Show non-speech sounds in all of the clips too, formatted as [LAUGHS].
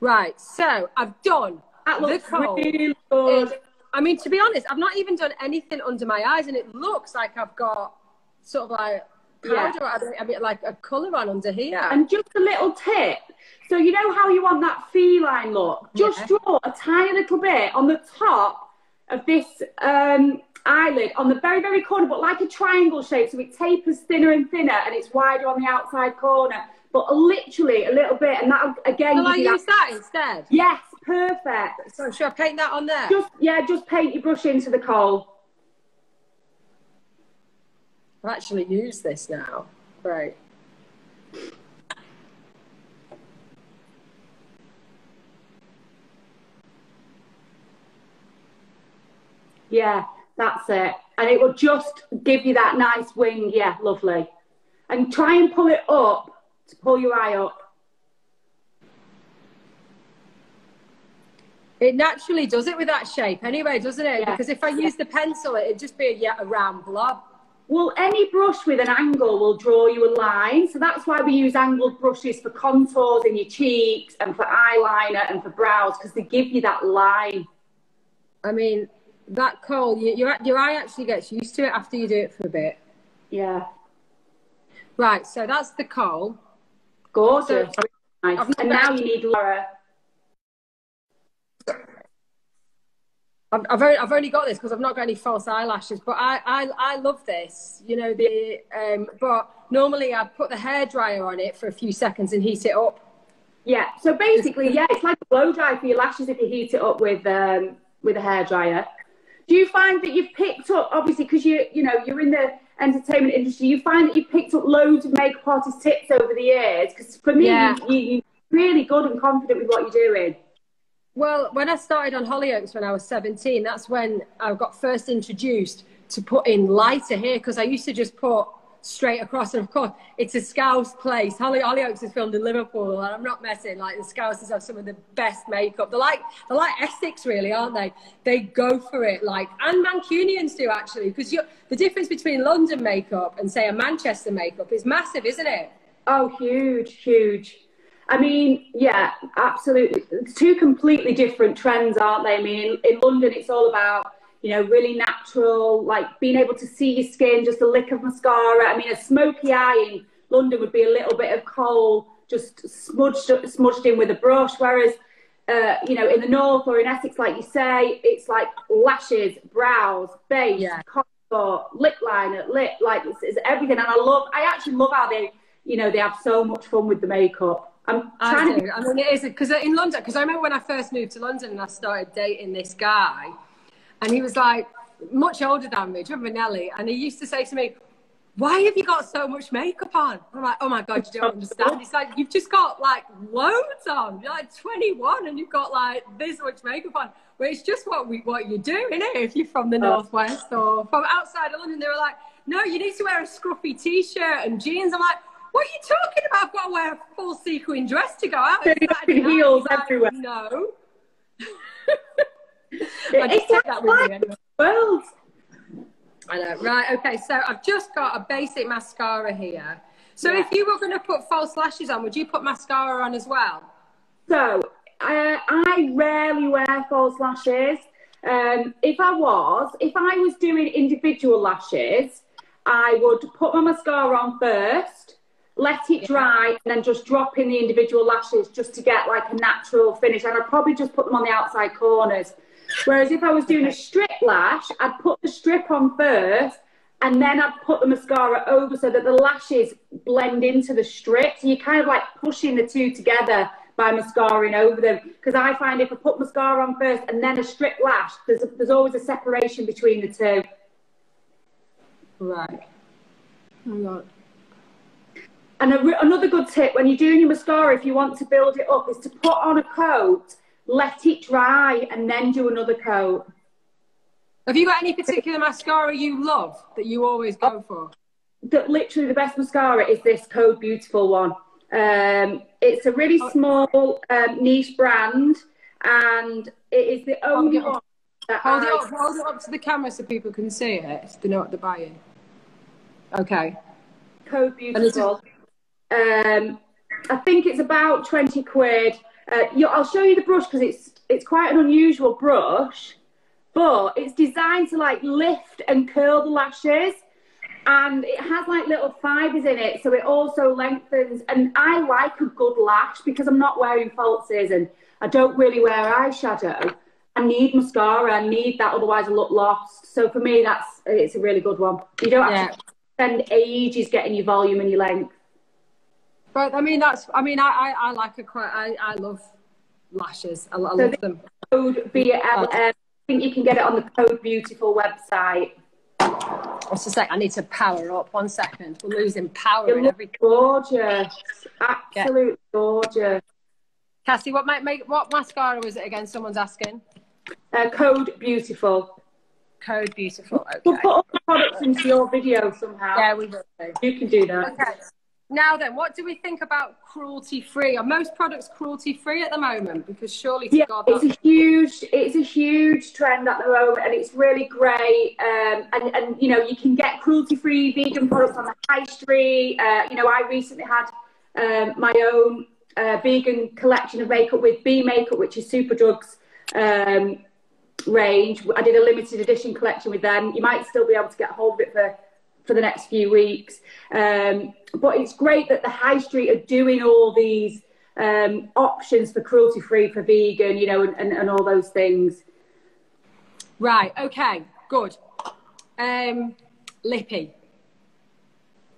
Right, so I've done That looks the kohl. really good. It- I mean, to be honest, I've not even done anything under my eyes, and it looks like I've got sort of like powder, a bit, a bit like a colour on under here. And just a little tip. So you know how you want that feline look? Just Yeah. draw a tiny little bit on the top of this um, eyelid, on the very, very corner, but like a triangle shape. So it tapers thinner and thinner, and it's wider on the outside corner. But literally a little bit, and that again. Will I use that instead? Yes, perfect. So should I paint that on there? Just yeah, just paint your brush into the kohl. I've actually use this now. Right. Yeah, that's it. And it will just give you that nice wing. Yeah, lovely. And try and pull it up to pull your eye up. It naturally does it with that shape anyway, doesn't it? Yeah. Because if I use the pencil, it'd just be a, yeah, a round blob. Well, any brush with an angle will draw you a line. So that's why we use angled brushes for contours in your cheeks and for eyeliner and for brows because they give you that line. I mean, that kohl, you, your, your eye actually gets used to it after you do it for a bit. Yeah. Right, so that's the kohl. Gorgeous. So- nice. And now you need Laura. I've, I've, only, I've only got this because I've not got any false eyelashes, but I, I, I love this. You know, the um, but normally I put the hairdryer on it for a few seconds and heat it up. Yeah. So basically, yeah, it's like a blow dry for your lashes if you heat it up with um, with a hairdryer. Do you find that you've picked up, obviously, because you you know you're in the entertainment industry, you find that you've picked up loads of makeup artist tips over the years? Because for me, Yeah. you, you're really good and confident with what you're doing. Well, when I started on Hollyoaks when I was 17, that's when I got first introduced to putting lighter here because I used to just put straight across. And of course, it's a Scouse place. Holly, Hollyoaks is filmed in Liverpool, and I'm not messing. Like the Scousers have some of the best makeup. They're like they're like Essex, really, aren't they? They go for it, like and Mancunians do actually, because the difference between London makeup and say a Manchester makeup is massive, isn't it? Oh, huge, huge. I mean, yeah, absolutely. Two completely different trends, aren't they? I mean, in London, it's all about, you know, really natural, like being able to see your skin, just a lick of mascara. I mean, a smoky eye in London would be a little bit of kohl just smudged, smudged in with a brush. Whereas, uh, you know, in the north or in Essex, like you say, it's like lashes, brows, base, Yeah. contour, lip liner, lip, like it's, it's everything. And I love, I actually love how they, you know, they have so much fun with the makeup. I'm I trying to do. I mean, it is because in London, because I remember when I first moved to London and I started dating this guy, and he was like much older than me, John Vanelli, and he used to say to me, "Why have you got so much makeup on?" I'm like, "Oh my god, you don't understand." He's like, "You've just got like loads on. You're like 21 and you've got like this much makeup on." Well, it's just what we what you do, innit? If you're from the northwest or from outside of London, they were like, "No, you need to wear a scruffy t-shirt and jeans." I'm like. What are you talking about? I've got to wear a full sequin dress to go out. [LAUGHS] Heels like, everywhere. No. [LAUGHS] I just take that with me like anyway. world. I know. Right. Okay. So I've just got a basic mascara here. So Yeah. if you were going to put false lashes on, would you put mascara on as well? So uh, I rarely wear false lashes. Um, if I was, if I was doing individual lashes, I would put my mascara on first, let it dry, and then just drop in the individual lashes just to get like a natural finish. And I'd probably just put them on the outside corners. Whereas if I was doing a strip lash, I'd put the strip on first, and then I'd put the mascara over so that the lashes blend into the strip. So you're kind of like pushing the two together by mascaring over them. Because I find if I put mascara on first and then a strip lash, there's, there's always a separation between the two. Right. Hang on. And a, another good tip when you're doing your mascara, if you want to build it up, is to put on a coat, let it dry, and then do another coat. Have you got any particular mascara you love that you always go for? the, literally the best mascara is this Code Beautiful one. Um, it's a really small um, niche brand, and it is the only up. one that Hold it up. Hold it up to the camera so people can see it. So they know what they're buying. Okay. Code Beautiful. Um, I think it's about twenty quid. Uh, I'll show you the brush because it's it's quite an unusual brush, but it's designed to like lift and curl the lashes, and it has like little fibres in it, so it also lengthens. And I like a good lash because I'm not wearing falsies and I don't really wear eyeshadow. I need mascara. I need that, otherwise I look lost. So for me, that's it's a really good one. You don't have yeah. to spend ages getting your volume and your length. But I mean, that's. I mean, I I, I like a quite. I I love lashes. I, I so love them. Code BLM. I think you can get it on the Code Beautiful website. What's a sec? I need to power up. One second. We're losing power you in every. Gorgeous. Absolutely yeah. gorgeous. Cassie, what might make what mascara was it again? Someone's asking. Uh, code Beautiful. Code Beautiful. Okay. We'll put all the products into your video somehow. Yeah, we will. You can do that. Okay. Now then, what do we think about cruelty free? Are most products cruelty free at the moment? Because surely yeah, God, it's a huge, it's a huge trend at the moment, and it's really great. Um, and and you know, you can get cruelty free vegan products on the high street. Uh, you know, I recently had um, my own uh, vegan collection of makeup with B Makeup, which is Superdrug's um, range. I did a limited edition collection with them. You might still be able to get hold of it for for the next few weeks. Um, but it's great that the high street are doing all these um, options for cruelty free, for vegan, you know, and, and, and, all those things. Right. Okay. Good. Um, lippy.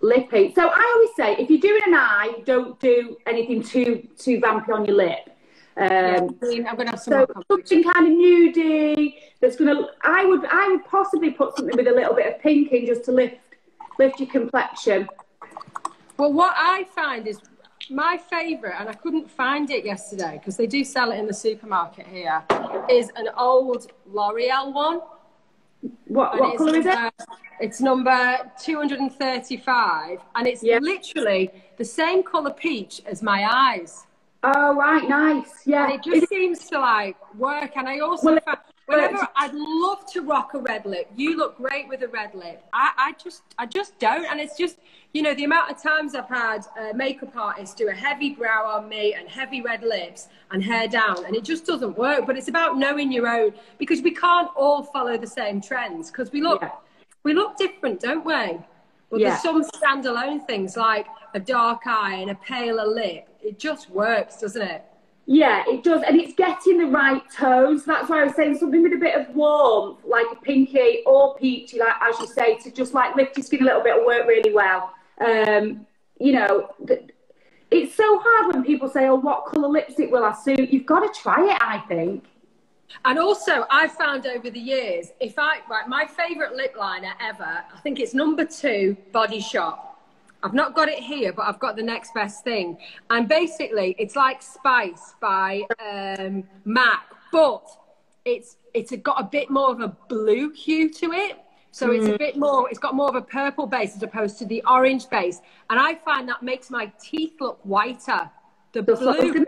Lippy. So I always say, if you're doing an eye, don't do anything too too vampy on your lip. Um, yeah, I mean, I'm gonna have some so something kind of nudie that's gonna. I would I would possibly put something with a little bit of pink in just to lift lift your complexion. Well, what I find is my favourite, and I couldn't find it yesterday because they do sell it in the supermarket here, is an old L'Oreal one. What, what colour is it? It's number 235, and it's yeah. literally the same colour peach as my eyes. Oh, right, nice. Yeah. And it just seems to like work. And I also well, found, Whenever I'd love to rock a red lip. You look great with a red lip. I, I just I just don't. And it's just, you know, the amount of times I've had a makeup artist do a heavy brow on me and heavy red lips and hair down, and it just doesn't work. But it's about knowing your own because we can't all follow the same trends because we look yeah. we look different, don't we? But yeah. there's some standalone things like a dark eye and a paler lip. It just works, doesn't it? Yeah, it does, and it's getting the right tones. That's why I was saying something with a bit of warmth, like a pinky or peachy, like as you say, to just like lift your skin a little bit will work really well. Um, you know, it's so hard when people say, "Oh, what colour lipstick will I suit?" You've got to try it. I think. And also, I've found over the years, if I right, my favourite lip liner ever, I think it's number two, Body Shop I've not got it here, but I've got the next best thing. And basically, it's like Spice by um, MAC, but it's it's got a bit more of a blue hue to it. So mm. it's a mm. bit more, it's got more of a purple base as opposed to the orange base. And I find that makes my teeth look whiter. The blue.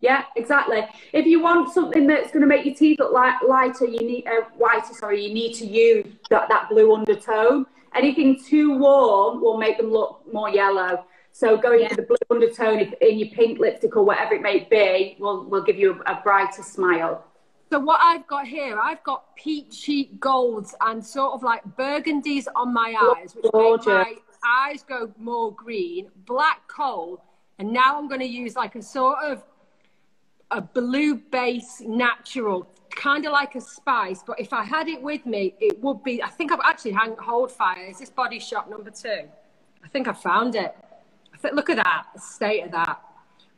Yeah, exactly. If you want something that's going to make your teeth look light, lighter, you need uh, whiter. Sorry, you need to use that, that blue undertone. Anything too warm will make them look more yellow. So going yeah. for the blue undertone in your pink lipstick or whatever it may be will, will give you a, a brighter smile. So what I've got here, I've got peachy golds and sort of like burgundies on my eyes, which make my eyes go more green, black kohl, and now I'm going to use like a sort of a blue base natural kind of like a spice, but if I had it with me, it would be. I think I've actually hang, hold fire. Is this Body Shop number two? I think I found it. I think look at that, state of that.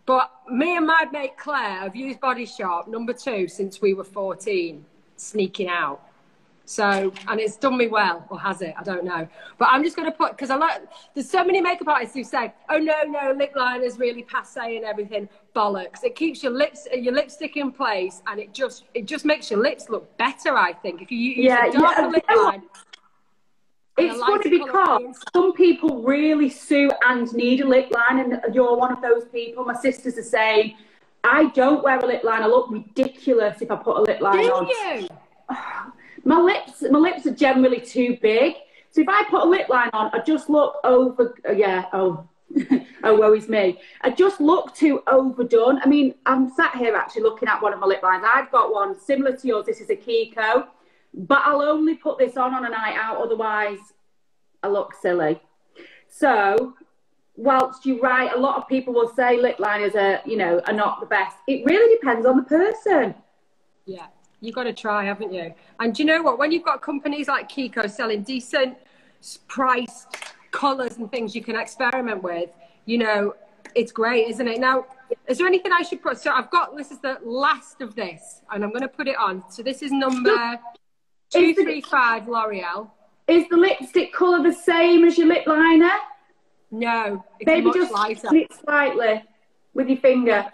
But me and my mate Claire have used Body Shop number two since we were 14, sneaking out. So, and it's done me well, or has it? I don't know. But I'm just going to put, because I like, there's so many makeup artists who say, oh no, no, lip liner's really passe and everything. Bollocks. It keeps your lips, your lipstick in place and it just, it just makes your lips look better, I think. If you use yeah, a darker yeah. lip line. It's funny because some people really sue and need a lip line, and you're one of those people. My sisters are saying, I don't wear a lip line. I look ridiculous if I put a lip line Do on. you? [SIGHS] my lips my lips are generally too big. So if I put a lip line on, I just look over. Uh, yeah, oh, [LAUGHS] oh, woe is me. I just look too overdone. I mean, I'm sat here actually looking at one of my lip lines. I've got one similar to yours. This is a Kiko, but I'll only put this on on a night out. Otherwise, I look silly. So, whilst you're right, a lot of people will say lip liners are, you know, are not the best. It really depends on the person. Yeah, you've got to try, haven't you? And do you know what? When you've got companies like Kiko selling decent priced colours and things you can experiment with, you know, it's great, isn't it? Now, is there anything I should put? So I've got this is the last of this, and I'm going to put it on. So this is number two three five L'Oreal. Is the lipstick colour the same as your lip liner? No, maybe just lighter. it slightly with your finger.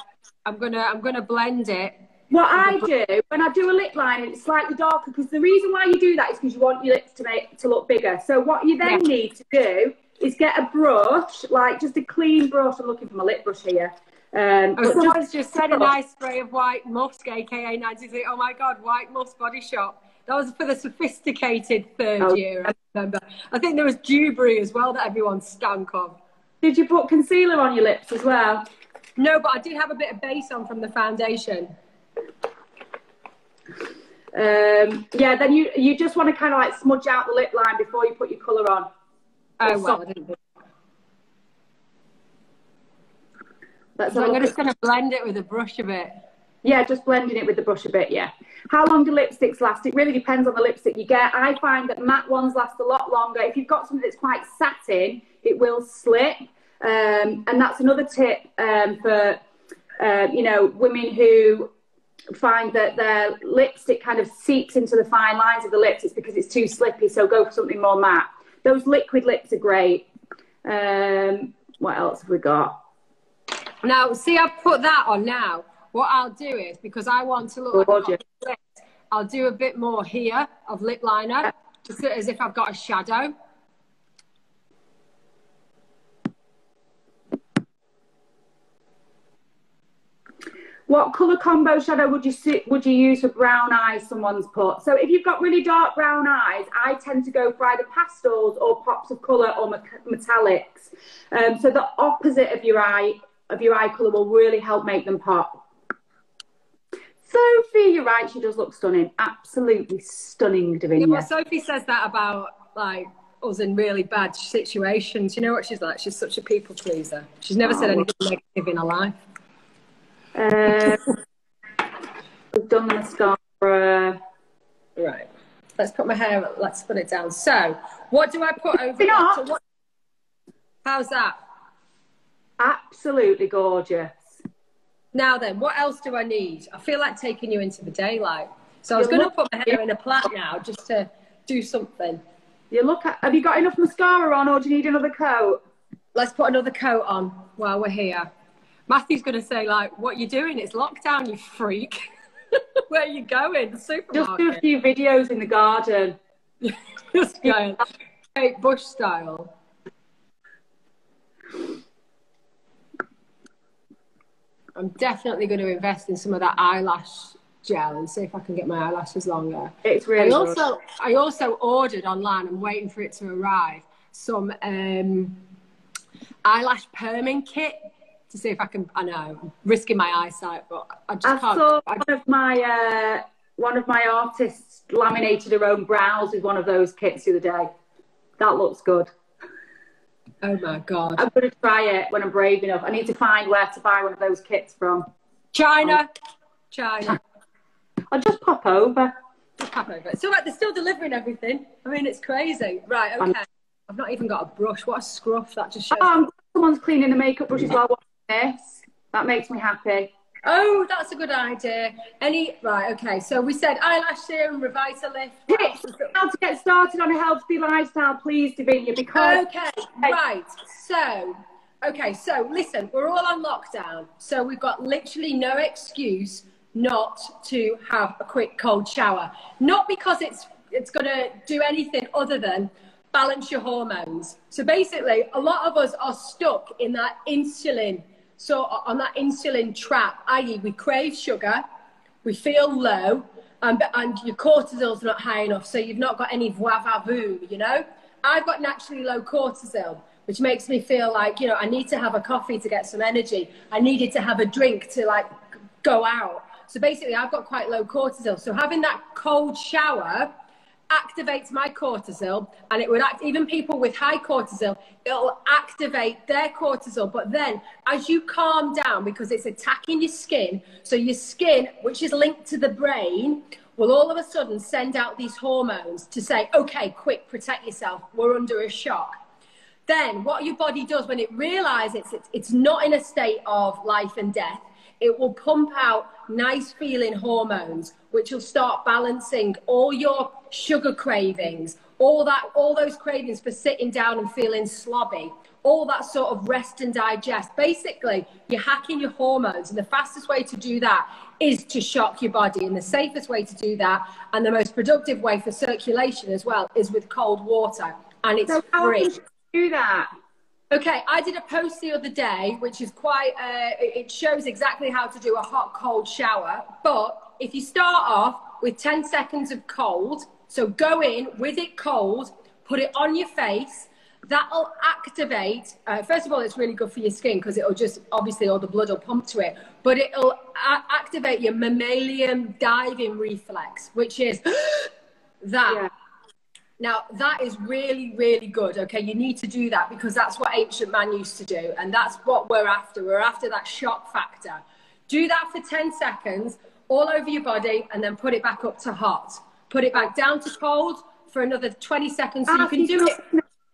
I'm gonna I'm gonna blend it. What I do when I do a lip liner, it's slightly darker because the reason why you do that is because you want your lips to make to look bigger. So what you then yeah. need to do is get a brush, like just a clean brush. I'm looking for my lip brush here. Um, oh, someone's just, just said a nice spray of white musk, aka 93. Oh my god, white musk body shop. That was for the sophisticated third oh. year, I remember. I think there was Dewberry as well that everyone stank of. Did you put concealer on your lips as well? No, but I did have a bit of base on from the foundation. Um, yeah, then you you just want to kind of like smudge out the lip line before you put your colour on. Oh, well, so I'm just going to blend it with a brush a bit. Yeah, just blending it with the brush a bit, yeah. How long do lipsticks last? It really depends on the lipstick you get. I find that matte ones last a lot longer. If you've got something that's quite satin, it will slip. Um, and that's another tip um, for, uh, you know, women who find that their lipstick kind of seeps into the fine lines of the lips. It's because it's too slippy, so go for something more matte. Those liquid lips are great. Um, what else have we got? Now, see, I've put that on now. What I'll do is, because I want to look like I'll do a bit more here of lip liner, just as if I've got a shadow. What colour combo shadow would you would you use for brown eyes? Someone's put. So if you've got really dark brown eyes, I tend to go for either pastels or pops of colour or metallics. Um, so the opposite of your eye of your eye colour will really help make them pop. Sophie, you're right. She does look stunning. Absolutely stunning, Davinia. Yeah, well, Sophie says that about like us in really bad situations. You know what she's like? She's such a people pleaser. She's never oh. said anything negative in her life. Uh, we've done the mascara. Right. Let's put my hair, let's put it down. So, what do I put over that? What, how's that? Absolutely gorgeous. Now then, what else do I need? I feel like taking you into the daylight. So I was going to put my hair in a plait now just to do something. You look at, have you got enough mascara on or do you need another coat? Let's put another coat on while we're here. Matthew's going to say, like, what you doing? It's lockdown, you freak. [LAUGHS] Where are you going? The supermarket. Just do a few videos in the garden. [LAUGHS] Just going. Great bush style. I'm definitely going to invest in some of that eyelash gel and see if I can get my eyelashes longer. It's really. I also good. I also ordered online. I'm waiting for it to arrive. Some um, eyelash perming kit to see if I can. I know, risking my eyesight, but I just I can't. Saw one of my uh, one of my artists laminated her own brows with one of those kits the other day. That looks good. Oh my god! I'm going to try it when I'm brave enough. I need to find where to buy one of those kits from. China, China. [LAUGHS] I'll just pop over. Just pop over. All right. They're still delivering everything. I mean, it's crazy. Right. Okay. I've not even got a brush. What a scruff that just shows. Oh, someone's cleaning the makeup brushes while watching this. That makes me happy. Oh, that's a good idea. Any right? Okay, so we said eyelash serum, RevitaLash. Tips how to get started on a healthy lifestyle, please, Davinia. Because okay, right. So, okay, so listen, we're all on lockdown, so we've got literally no excuse not to have a quick cold shower. Not because it's it's going to do anything other than balance your hormones. So basically, a lot of us are stuck in that insulin, so on that insulin trap, i.e., we crave sugar, we feel low, um, and, and your cortisol's not high enough, so you've not got any voix va you know? I've got naturally low cortisol, which makes me feel like, you know, I need to have a coffee to get some energy. I needed to have a drink to like go out. So basically, I've got quite low cortisol. So having that cold shower activates my cortisol and it would act even people with high cortisol it'll activate their cortisol. But then as you calm down because it's attacking your skin so your skin which is linked to the brain will all of a sudden send out these hormones to say okay quick protect yourself. We're under a shock. Then what your body does when it realizes it's, it's not in a state of life and death it will pump out nice feeling hormones, which will start balancing all your sugar cravings, all that, all those cravings for sitting down and feeling slobby, all that sort of rest and digest. Basically, you're hacking your hormones, and the fastest way to do that is to shock your body. And the safest way to do that, and the most productive way for circulation as well, is with cold water. And it's so free. do that? Okay, I did a post the other day, which is quite, uh, it shows exactly how to do a hot cold shower. But if you start off with 10 seconds of cold, so go in with it cold, put it on your face, that'll activate. Uh, first of all, it's really good for your skin because it'll just, obviously, all the blood will pump to it, but it'll activate your mammalian diving reflex, which is [GASPS] that. Yeah now, that is really, really good. Okay, you need to do that because that's what ancient man used to do. And that's what we're after. We're after that shock factor. Do that for 10 seconds all over your body and then put it back up to hot. Put it back down to cold for another 20 seconds. So you can do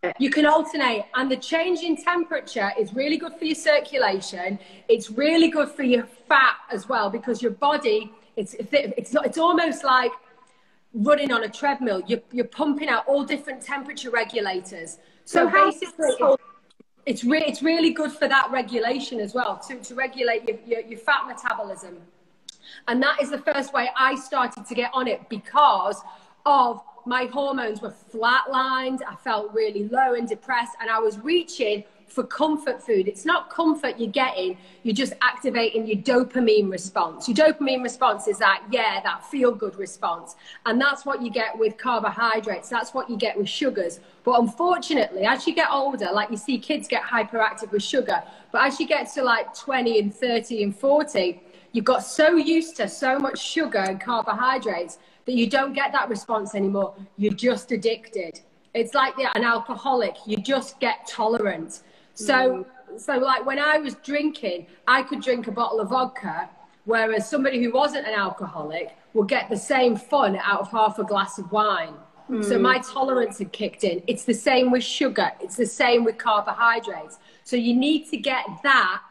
it. You can alternate. And the change in temperature is really good for your circulation. It's really good for your fat as well because your body, it's, it's, not, it's almost like running on a treadmill. You're, you're pumping out all different temperature regulators. So, so basically, it's, it's, re- it's really good for that regulation as well, to, to regulate your, your, your fat metabolism. And that is the first way I started to get on it because of my hormones were flatlined. I felt really low and depressed, and I was reaching for comfort food. It's not comfort you're getting, you're just activating your dopamine response. Your dopamine response is that, yeah, that feel good response. And that's what you get with carbohydrates, that's what you get with sugars. But unfortunately, as you get older, like you see kids get hyperactive with sugar, but as you get to like 20 and 30 and 40, you've got so used to so much sugar and carbohydrates that you don't get that response anymore. You're just addicted. It's like an alcoholic, you just get tolerant. So, mm. so like when I was drinking, I could drink a bottle of vodka, whereas somebody who wasn't an alcoholic would get the same fun out of half a glass of wine. Mm. So my tolerance had kicked in. It's the same with sugar. It's the same with carbohydrates. So you need to get that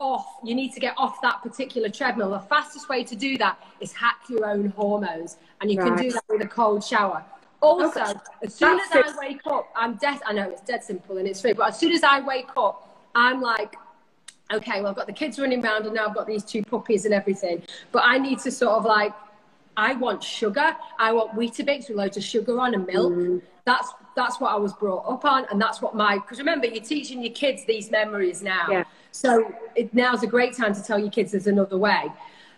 off. You need to get off that particular treadmill. The fastest way to do that is hack your own hormones, and you right. can do that with a cold shower. Also, okay. as soon That's as it. I wake up, I'm dead. I know it's dead simple and it's free, but as soon as I wake up, I'm like, okay, well, I've got the kids running around and now I've got these two puppies and everything. But I need to sort of like, I want sugar. I want Weetabix with loads of sugar on and milk. Mm. That's that's what I was brought up on, and that's what my. Because remember, you're teaching your kids these memories now. Yeah. So it, now's a great time to tell your kids there's another way.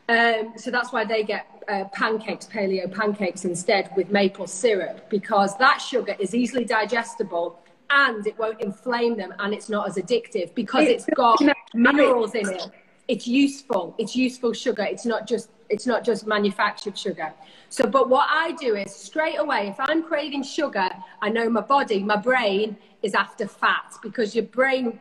Um, so that's why they get uh, pancakes, paleo pancakes instead with maple syrup because that sugar is easily digestible and it won't inflame them and it's not as addictive because it's got minerals in it. It's useful. It's useful sugar. It's not just it's not just manufactured sugar. So, but what I do is straight away, if I'm craving sugar, I know my body, my brain is after fat because your brain,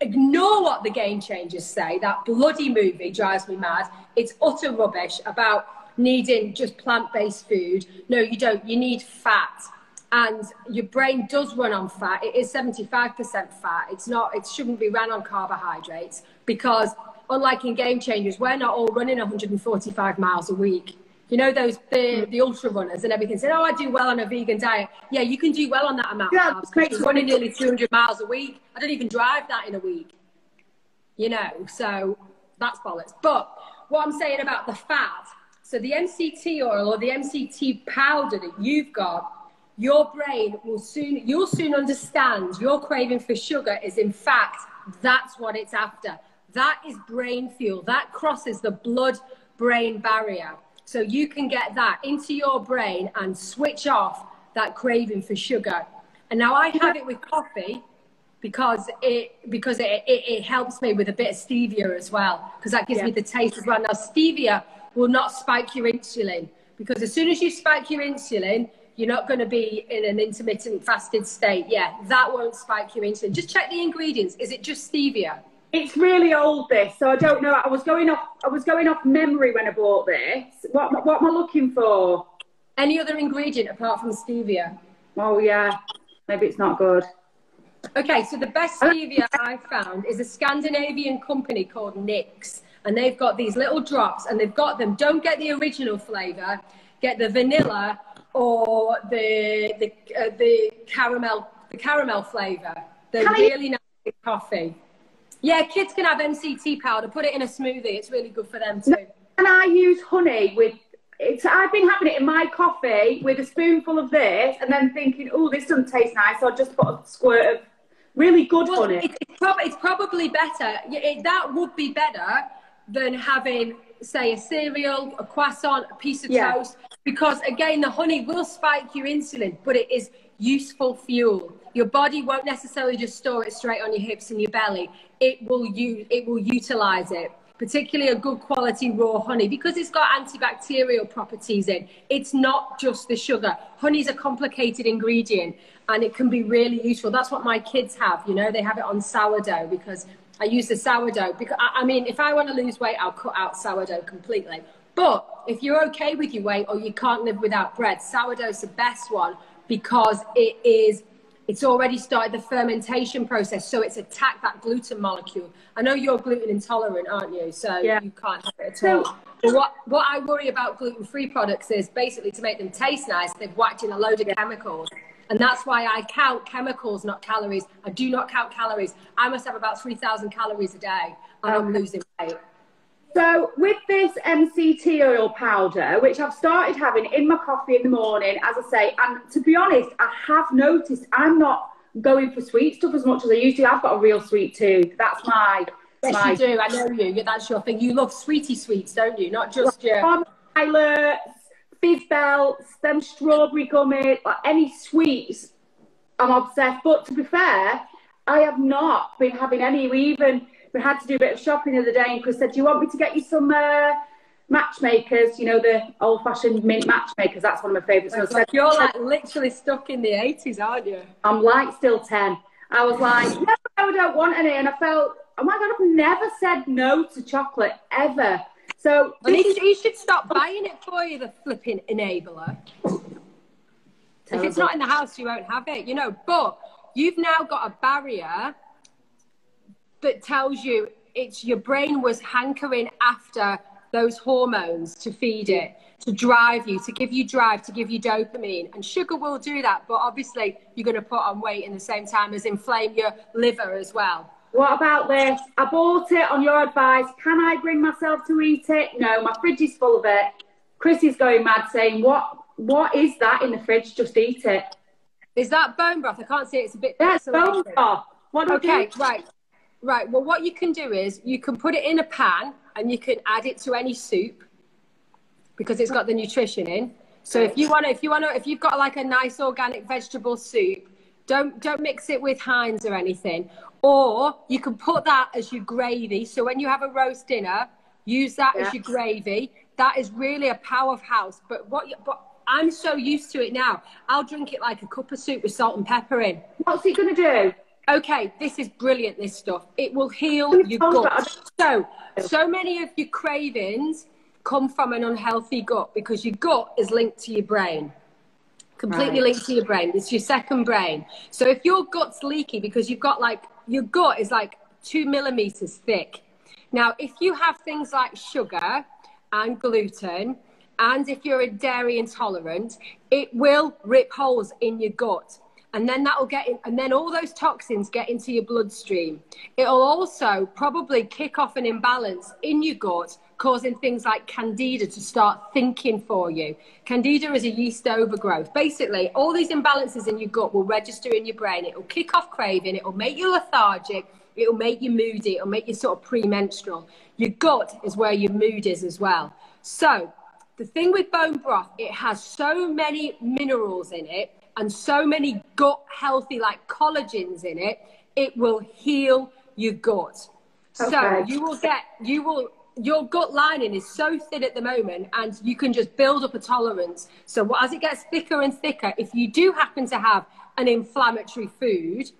ignore what the game changers say. That bloody movie drives me mad. It's utter rubbish about needing just plant based food. No, you don't. You need fat. And your brain does run on fat. It is 75% fat. It's not, it shouldn't be ran on carbohydrates because, unlike in Game Changers, we're not all running 145 miles a week. You know those the, the ultra runners and everything said, "Oh, I do well on a vegan diet." Yeah, you can do well on that amount yeah, of carbs. Running nearly 200 miles a week. I don't even drive that in a week. You know, so that's bollocks. But what I'm saying about the fat, so the MCT oil or the MCT powder that you've got, your brain will soon you'll soon understand your craving for sugar is in fact that's what it's after. That is brain fuel. That crosses the blood brain barrier. So you can get that into your brain and switch off that craving for sugar. And now I have it with coffee because it because it, it, it helps me with a bit of stevia as well because that gives yeah. me the taste as well. Now stevia will not spike your insulin because as soon as you spike your insulin, you're not going to be in an intermittent fasted state. Yeah, that won't spike your insulin. Just check the ingredients. Is it just stevia? It's really old this, so I don't know. I was going off I was going off memory when I bought this. What what am I looking for? Any other ingredient apart from stevia? Oh yeah. Maybe it's not good. Okay, so the best stevia I found is a Scandinavian company called Nix. And they've got these little drops and they've got them. Don't get the original flavor, get the vanilla or the the, uh, the caramel the caramel flavor. They're can really I... nice coffee. Yeah, kids can have MCT powder. Put it in a smoothie. It's really good for them too. Can I use honey with it's, I've been having it in my coffee with a spoonful of this and then thinking, oh, this doesn't taste nice. So I'll just put a squirt of really good well, honey. It, it's, prob- it's, probably better. It, that would be better than having, say, a cereal, a croissant, a piece of yeah. toast. Because again, the honey will spike your insulin, but it is useful fuel. Your body won't necessarily just store it straight on your hips and your belly. It will use, it will utilize it particularly a good quality raw honey, because it's got antibacterial properties in. It's not just the sugar. Honey is a complicated ingredient and it can be really useful. That's what my kids have, you know, they have it on sourdough because I use the sourdough. Because I mean, if I want to lose weight, I'll cut out sourdough completely. But if you're okay with your weight or you can't live without bread, sourdough is the best one because it is it's already started the fermentation process, so it's attacked that gluten molecule. I know you're gluten intolerant, aren't you? So yeah. you can't have it at all. But what, what I worry about gluten free products is basically to make them taste nice, they've whacked in a load of chemicals. And that's why I count chemicals, not calories. I do not count calories. I must have about 3,000 calories a day, and I'm losing weight. So with this MCT oil powder, which I've started having in my coffee in the morning, as I say, and to be honest, I have noticed I'm not going for sweet stuff as much as I used to. I've got a real sweet tooth. That's my. Yes, my... you do. I know you. That's your thing. You love sweetie sweets, don't you? Not just your. Pilots, fizz belts, them strawberry gummies, like any sweets. I'm obsessed. But to be fair, I have not been having any. Even we had to do a bit of shopping the other day, and Chris said, "Do you want me to get you some uh, matchmakers? You know, the old-fashioned mint matchmakers. That's one of my favourites." Like, You're like literally stuck in the '80s, aren't you? I'm like still ten. I was like, "No, I don't want any," and I felt, "Oh my god, I've never said no to chocolate ever." So he, he, should stop buying it for you, the flipping enabler. If it's not in the house, you won't have it, you know. But you've now got a barrier that tells you it's your brain was hankering after those hormones to feed it, to drive you, to give you drive, to give you dopamine. And sugar will do that, but obviously you're going to put on weight in the same time as inflame your liver as well. What about this? I bought it on your advice. Can I bring myself to eat it? No, my fridge is full of it. Chris is going mad saying, What what is that in the fridge? Just eat it. Is that bone broth? I can't see it. It's a bit That's bone broth. What okay, right. Right. Well, what you can do is you can put it in a pan and you can add it to any soup because it's got the nutrition in. So if you want to, if you want to, if you've got like a nice organic vegetable soup, don't don't mix it with Heinz or anything. Or you can put that as your gravy. So when you have a roast dinner, use that yeah. as your gravy. That is really a powerhouse. But what? You, but I'm so used to it now. I'll drink it like a cup of soup with salt and pepper in. What's it going to do? Okay, this is brilliant, this stuff. It will heal your gut. So, so many of your cravings come from an unhealthy gut because your gut is linked to your brain. Completely right. linked to your brain. It's your second brain. So if your gut's leaky because you've got like, your gut is like two millimeters thick. Now, if you have things like sugar and gluten, and if you're a dairy intolerant, it will rip holes in your gut and then that will get in, and then all those toxins get into your bloodstream. It'll also probably kick off an imbalance in your gut, causing things like candida to start thinking for you. Candida is a yeast overgrowth. Basically, all these imbalances in your gut will register in your brain. It will kick off craving, it will make you lethargic, it will make you moody, it'll make you sort of premenstrual. Your gut is where your mood is as well. So, the thing with bone broth, it has so many minerals in it and so many gut healthy, like collagens in it, it will heal your gut. Okay. So you will get, you will, your gut lining is so thin at the moment and you can just build up a tolerance. So as it gets thicker and thicker, if you do happen to have an inflammatory food,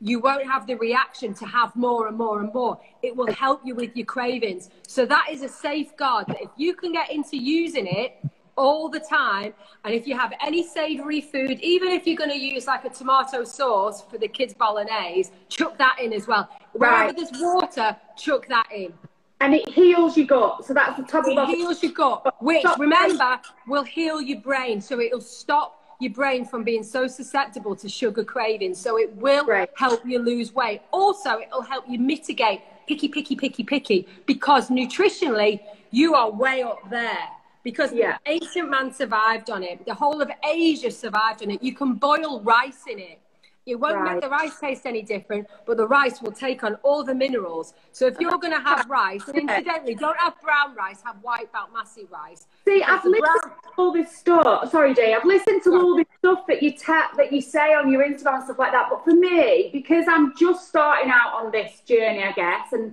you won't have the reaction to have more and more and more. It will help you with your cravings. So that is a safeguard that if you can get into using it all the time, and if you have any savory food, even if you're going to use like a tomato sauce for the kids' bolognese, chuck that in as well. Wherever right. there's water, chuck that in. And it heals your gut. So that's the top it of It heals your gut, which remember will heal your brain. So it'll stop your brain from being so susceptible to sugar cravings. So it will right. help you lose weight. Also, it'll help you mitigate picky, picky, picky, picky, because nutritionally, you are way up there. Because yeah. ancient man survived on it. The whole of Asia survived on it. You can boil rice in it. It won't right. make the rice taste any different, but the rice will take on all the minerals. So if you're going to have rice, and incidentally, don't have brown rice, have white basmati rice. See, I've listened brown... to all this stuff. Sorry, Jay, I've listened to all this stuff that you tap, that you say on your Instagram and stuff like that. But for me, because I'm just starting out on this journey, I guess, and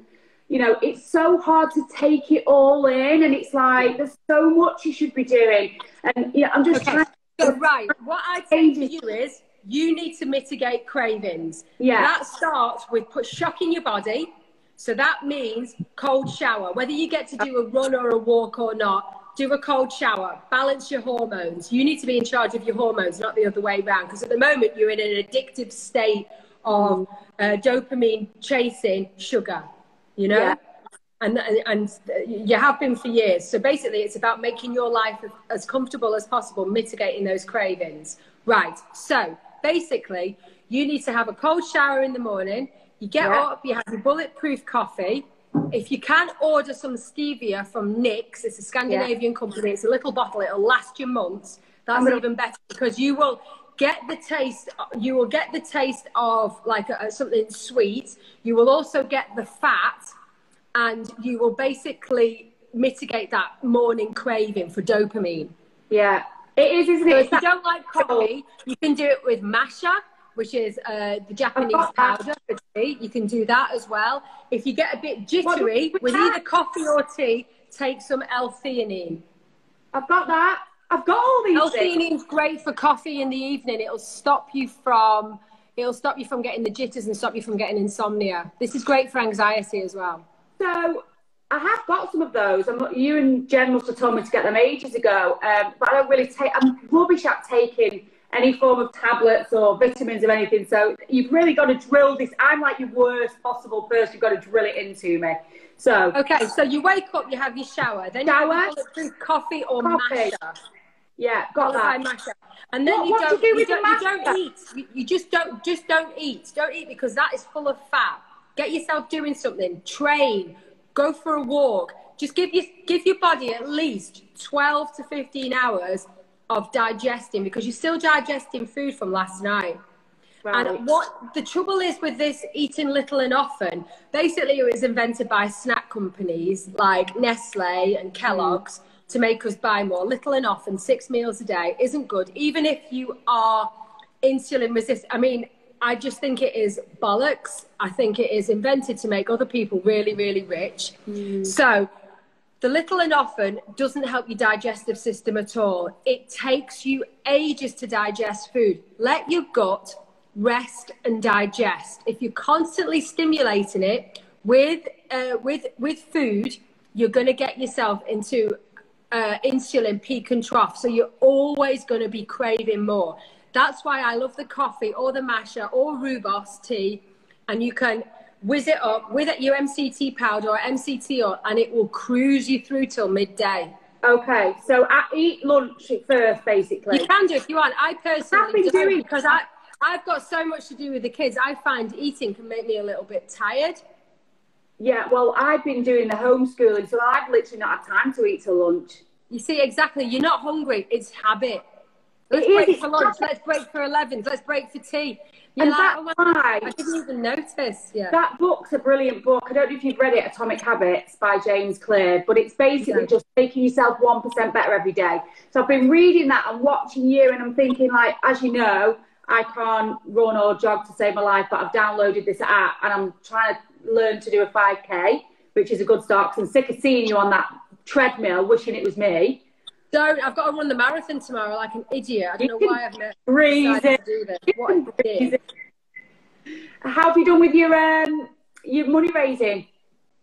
you know, it's so hard to take it all in, and it's like there's so much you should be doing, and you know, I'm just okay. trying. So, right, what I say to you is you need to mitigate cravings. Yeah. That starts with put shock in your body. So that means cold shower. Whether you get to do a run or a walk or not, do a cold shower. Balance your hormones. You need to be in charge of your hormones, not the other way around. Because at the moment, you're in an addictive state of uh, dopamine chasing sugar, you know? Yeah. And, and you have been for years. So basically, it's about making your life as comfortable as possible, mitigating those cravings. Right. So basically, you need to have a cold shower in the morning. You get yeah. up, you have your bulletproof coffee. If you can order some stevia from Nix, it's a Scandinavian yeah. company. It's a little bottle. It'll last you months. That's even better because you will get the taste. You will get the taste of like a, something sweet. You will also get the fat, and you will basically mitigate that morning craving for dopamine. Yeah, it is, isn't it? So if you don't like coffee, you can do it with matcha, which is uh, the Japanese powder for tea. You can do that as well. If you get a bit jittery with either coffee or tea, take some L-theanine. I've got that. I've got all these. L-theanine is great for coffee in the evening. It'll stop you from it'll stop you from getting the jitters and stop you from getting insomnia. This is great for anxiety as well. So I have got some of those. I'm, you and Jen must have told me to get them ages ago, um, but I don't really take. I'm rubbish at taking any form of tablets or vitamins or anything. So you've really got to drill this. I'm like your worst possible person. You've got to drill it into me. So okay, so you wake up, you have your shower, then shower, you drink coffee or coffee. matcha. Yeah, got that. Matcha. And then what, you, don't, do you, do you, don't, you don't eat. You, you just don't just don't eat. Don't eat because that is full of fat. Get yourself doing something. Train go for a walk. Just give your, give your body at least 12 to 15 hours of digesting because you're still digesting food from last night. Right. And what the trouble is with this eating little and often, basically it was invented by snack companies like Nestle and Kellogg's mm. To make us buy more. Little and often, six meals a day isn't good, even if you are insulin resistant. I mean, I just think it is bollocks. I think it is invented to make other people really, really rich. Mm. So the little and often doesn't help your digestive system at all. It takes you ages to digest food. Let your gut rest and digest. If you're constantly stimulating it with uh, with with food, you're going to get yourself into uh, insulin peak and trough. So you're always going to be craving more. That's why I love the coffee or the matcha or rooibos tea. And you can whiz it up with your MCT powder or MCT oil, and it will cruise you through till midday. Okay, so I eat lunch first, basically. You can do if you want. I personally do doing because I I've got so much to do with the kids. I find eating can make me a little bit tired. Yeah, well, I've been doing the homeschooling, so I've literally not had time to eat till lunch. You see, exactly. You're not hungry. It's habit. Let's It is, break it's for lunch. not- Let's break for 11s. Let's break for tea. You're And like, that's oh, why I didn't even notice. Yeah. that book's a brilliant book. I don't know if you've read it, Atomic Habits by James Clear, but it's basically just making yourself 1% better every day. So I've been reading that and watching you, and I'm thinking, like, as you know, I can't run or jog to save my life, but I've downloaded this app and I'm trying to learn to do a 5K, which is a good start because I'm sick of seeing you on that treadmill wishing it was me. Don't. I've got to run the marathon tomorrow like an idiot. I don't know why I've never decided to do this. What idiot. How have you done with your um your money raising?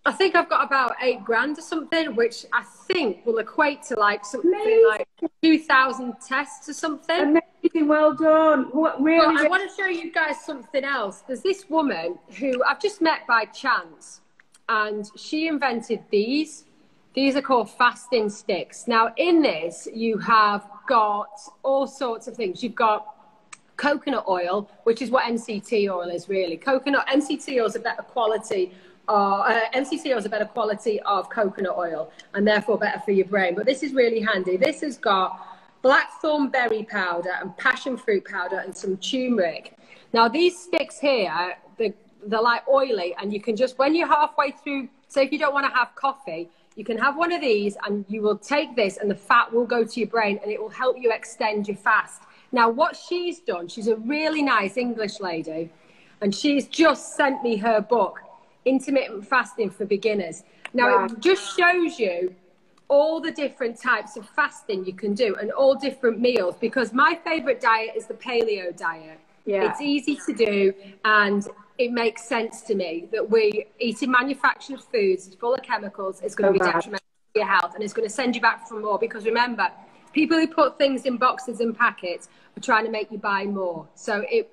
I think I've got about eight grand or something, which I think will equate to like something Amazing. like 2,000 tests or something. Amazing, well done. What really? I want to show you guys something else. There's this woman who I've just met by chance, and she invented these. These are called fasting sticks. Now, in this, you have got all sorts of things. You've got coconut oil, which is what MCT oil is really. Coconut MCT oil is a better quality. Uh, uh, is a better quality of coconut oil, and therefore better for your brain. But this is really handy. This has got blackthorn berry powder and passion fruit powder and some turmeric. Now these sticks here, they're, they're like oily, and you can just when you're halfway through. Say if you don't want to have coffee, you can have one of these, and you will take this, and the fat will go to your brain, and it will help you extend your fast. Now, what she's done, she's a really nice English lady, and she's just sent me her book, Intermittent Fasting for Beginners. Now, Wow. it just shows you all the different types of fasting you can do and all different meals because my favorite diet is the paleo diet. Yeah. It's easy to do and it makes sense to me that we eating manufactured foods, full of chemicals, it's going to be bad. detrimental to your health and it's going to send you back for more because remember, people who put things in boxes and packets are trying to make you buy more. So it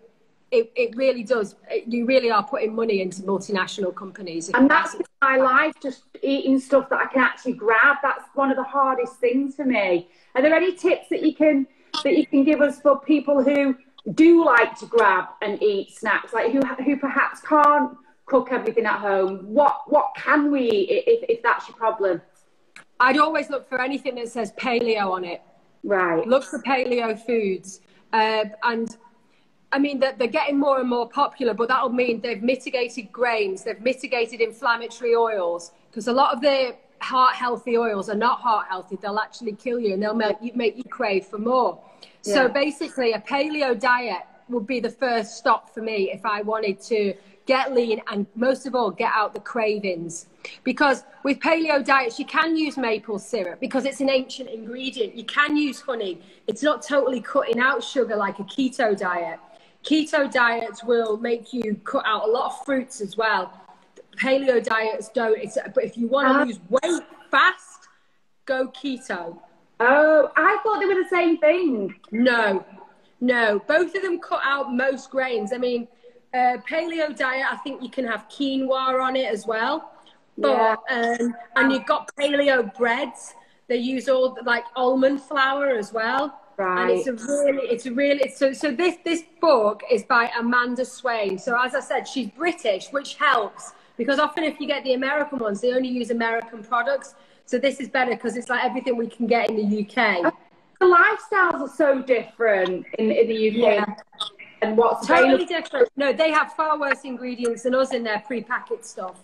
it, it really does. You really are putting money into multinational companies. And that's my life, just eating stuff that I can actually grab. That's one of the hardest things for me. Are there any tips that you can that you can give us for people who do like to grab and eat snacks, like who who perhaps can't cook everything at home? What what can we eat if, if that's your problem? I'd always look for anything that says paleo on it. Right. Look for paleo foods. Uh, and I mean, they're, they're getting more and more popular, but that'll mean they've mitigated grains, they've mitigated inflammatory oils, because a lot of the heart healthy oils are not heart healthy. They'll actually kill you and they'll make you, make you crave for more. So basically, a paleo diet would be the first stop for me if I wanted to get lean and most of all get out the cravings. Because with paleo diets you can use maple syrup because it's an ancient ingredient. You can use honey. It's not totally cutting out sugar like a keto diet keto diets will make you cut out a lot of fruits as well paleo diets don't it's, but if you want to Ah. lose weight fast go keto Oh, I thought they were the same thing. no, no. Both of them cut out most grains. I mean, uh, paleo diet, I think you can have quinoa on it as well. But, um, and you've got paleo breads. They use all like almond flour as well. And it's a really, it's a really, so, so this, this book is by Amanda Swain. So as I said, she's British, which helps because often if you get the American ones, they only use American products. So this is better because it's like everything we can get in the UK. The lifestyles are so different in, in the UK Yeah. and what's Totally available. different. No, they have far worse ingredients than us in their pre-packet stuff.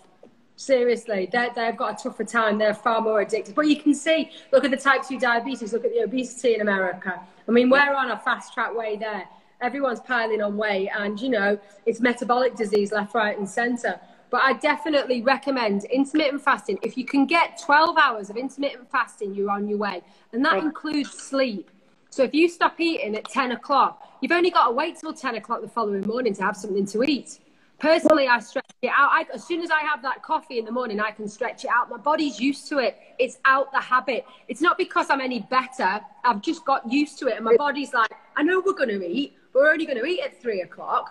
Seriously, they they've got a tougher time. They're far more addicted. But you can see, look at the type 2 diabetes, look at the obesity in America. I mean, we're on a fast track way there. Everyone's piling on weight, and you know, it's metabolic disease left, right, and center. But I definitely recommend intermittent fasting. If you can get 12 hours of intermittent fasting, you're on your way. And that oh. includes sleep. So if you stop eating at 10 o'clock, you've only got to wait till 10 o'clock the following morning to have something to eat. Personally, I stretch it out. I, as soon as I have that coffee in the morning, I can stretch it out. My body's used to it. It's out the habit. It's not because I'm any better. I've just got used to it. And my body's like, I know we're going to eat. We're only going to eat at three o'clock.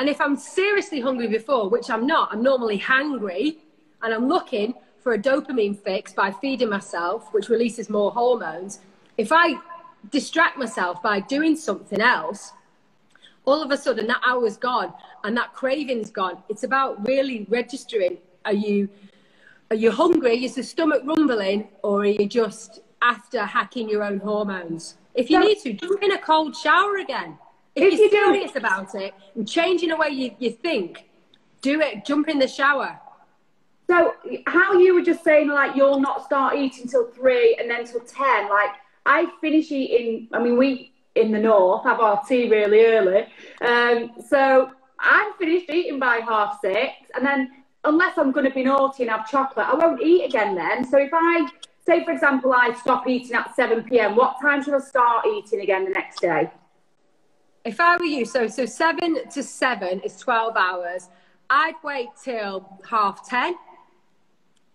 And if I'm seriously hungry before, which I'm not, I'm normally hangry and I'm looking for a dopamine fix by feeding myself, which releases more hormones. If I distract myself by doing something else, all of a sudden that hour's gone and that craving's gone. It's about really registering. Are you are you hungry? Is the stomach rumbling, or are you just after hacking your own hormones. If you So- need to, jump in a cold shower again. If, If you're you serious about it and changing the way you, you think, do it. Jump in the shower. So how you were just saying like you'll not start eating till three and then till ten. Like I finish eating. I mean, we in the north have our tea really early. Um, so I'm finished eating by half six, and then unless I'm going to be naughty and have chocolate, I won't eat again then. So if I say, for example, I stop eating at seven pm, what time should I start eating again the next day? If I were you, so so seven to seven is twelve hours. I'd wait till half ten.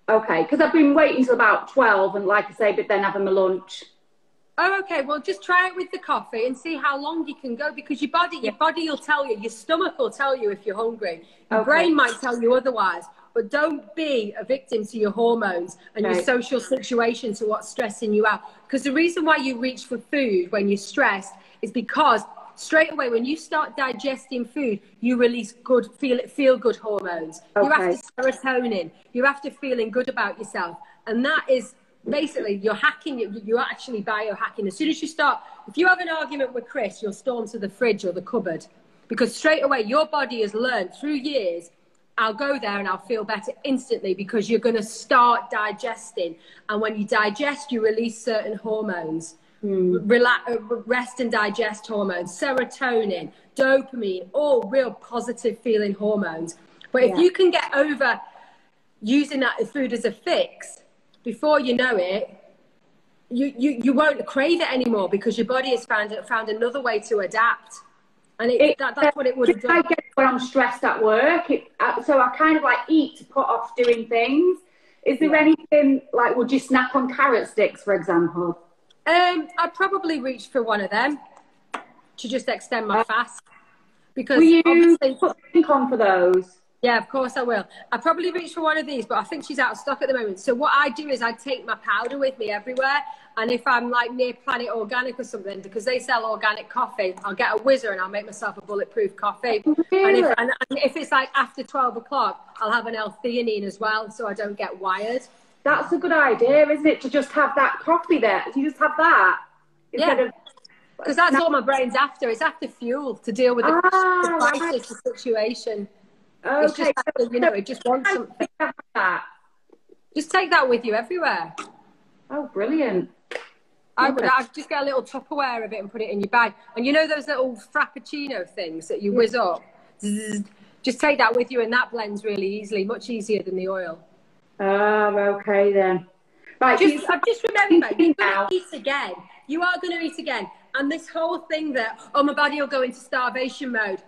Okay, because I've been waiting till about twelve, and like I say, but then having my lunch. Oh, okay. Well, just try it with the coffee and see how long you can go because your body, your body will tell you, your stomach will tell you if you're hungry. Your Okay. brain might tell you otherwise. But don't be a victim to your hormones and your social situation to what's stressing you out. Because the reason why you reach for food when you're stressed is because straight away when you start digesting food, you release good feel feel good hormones. You're after serotonin. You're after feeling good about yourself, and that is basically you're hacking. you- You're actually biohacking. As soon as you start, if you have an argument with Chris, you'll storm to the fridge or the cupboard because straight away your body has learned through years. I'll go there and I'll feel better instantly because you're going to start digesting, and when you digest, you release certain hormones relax, uh, rest and digest hormones, serotonin, dopamine, all real positive feeling hormones. But if you can get over using that food as a fix, before you know it, you, you, you won't crave it anymore because your body has found found another way to adapt. And it, It- that, that's what it would have I get when I'm stressed at work, it, uh, so I kind of like eat to put off doing things. Is there Yeah. anything like would you snack on carrot sticks, for example? Um, I'd probably reach for one of them to just extend my fast. Because Will you obviously, put on for those? Yeah, of course I will. I probably reach for one of these, but I think she's out of stock at the moment. So what I do is I take my powder with me everywhere, and if I'm like near Planet Organic or something, because they sell organic coffee, I'll get a whizzer and I'll make myself a bulletproof coffee. And, if, and, and if it's like after twelve o'clock, I'll have an L-theanine as well, so I don't get wired. That's a good idea, isn't it? To just have that coffee there. You just have that instead Yeah. of Because that's all my brain's after. It's after fuel to deal with the, Ah, the crisis, the situation. It's just after, you know, it just wants something. that. Just take that with you everywhere. Oh, brilliant! I would. I'd just get a little Tupperware of it and put it in your bag. And you know those little Frappuccino things that you whiz up. Zzz, just take that with you, and that blends really easily, much easier than the oil. Oh, okay then. Right, Just, you- I've just remembered, you're going to eat again. You are going to eat again. And this whole thing that, oh, my body will go into starvation mode.